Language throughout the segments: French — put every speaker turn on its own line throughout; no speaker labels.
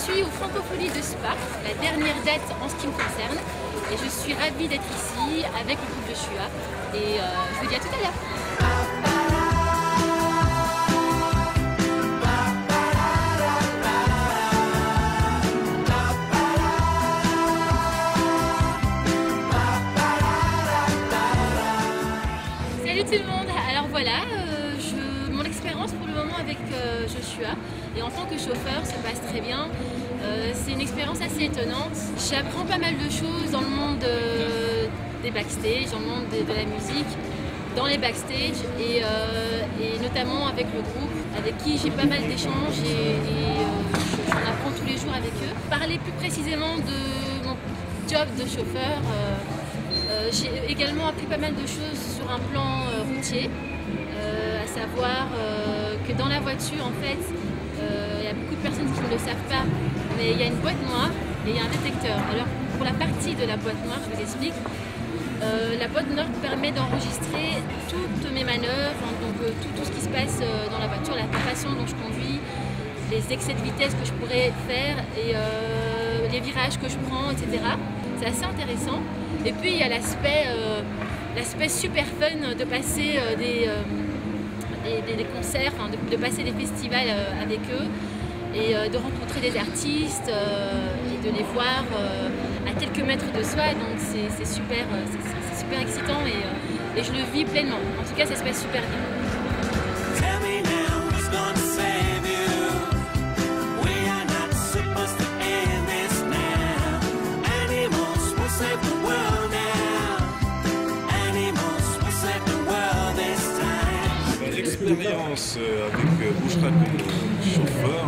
suis au Francofolie de Spa, la dernière date en ce qui me concerne. Et je suis ravie d'être ici avec le groupe Joshua. Et euh, je vous dis à tout à l'heure. Salut tout le monde Alors voilà, avec euh, Joshua et en tant que chauffeur se passe très bien. Euh, c'est une expérience assez étonnante. J'apprends pas mal de choses dans le monde euh, des backstage, dans le monde de, la musique, dans les backstage et, notamment avec le groupe avec qui j'ai pas mal d'échanges et, et, je- j'en apprends tous les jours avec eux. Parler plus précisément de mon job de chauffeur. J'ai également appris pas mal de choses sur un plan euh, routier, euh, à savoir euh, que dans la voiture, en fait, euh, il y a beaucoup de personnes qui ne le savent pas, mais il y a une boîte noire et il y a un détecteur. Alors pour la partie de la boîte noire, je vous explique. Euh, la boîte noire permet d'enregistrer toutes mes manœuvres, hein, donc euh, tout, ce qui se passe euh, dans la voiture, la façon dont je conduis, les excès de vitesse que je pourrais faire et euh, les virages que je prends, etc. C'est assez intéressant. Et puis il y a l'aspect euh, super fun de passer euh, des, euh, des, des- concerts, de, passer des festivals avec eux et de rencontrer des artistes et de les voir à quelques mètres de soi. Donc c'est super, super excitant et, et je le vis pleinement. En tout cas, ça se passe super bien.
Euh, avec euh, Bouchra comme chauffeur,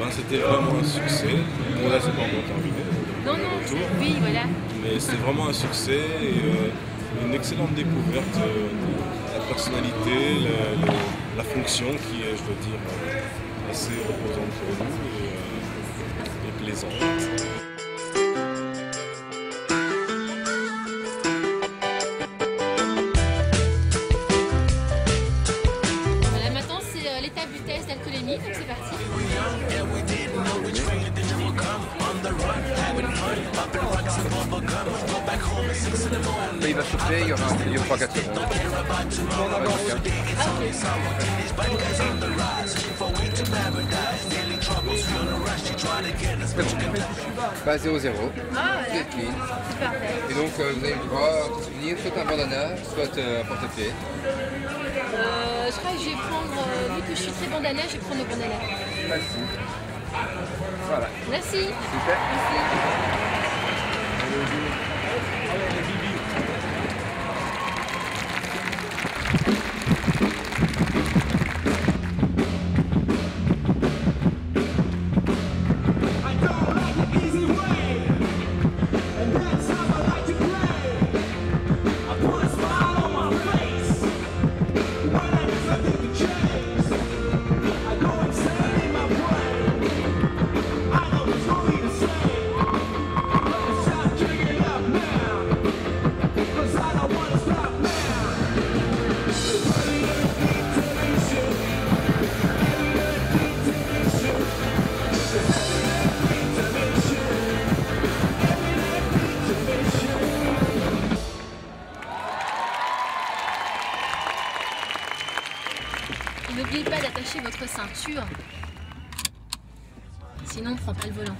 ben, c'était vraiment un succès. Bon là c'est pas encore terminé,
Non,
le
non,
retour,
oui, voilà.
mais c'était vraiment un succès et euh, une excellente découverte euh, de la personnalité, la, la- la fonction qui est, je dois dire, euh, assez reposante pour nous et, euh, et plaisante.
Il va chauffer, il y aura un milieu 3-4 secondes. Pas 0-0,
Ah
c'est clean. Et donc euh, vous avez le droit à souvenir soit un bandana, soit euh, un porte-clés.
Euh, je crois que je vais prendre, euh, vu que je suis très bandana, je vais prendre le bandana.
Merci. Voilà,
Merci.
super.
I
N'oubliez pas d'attacher votre ceinture. Sinon, on ne prend pas le volant.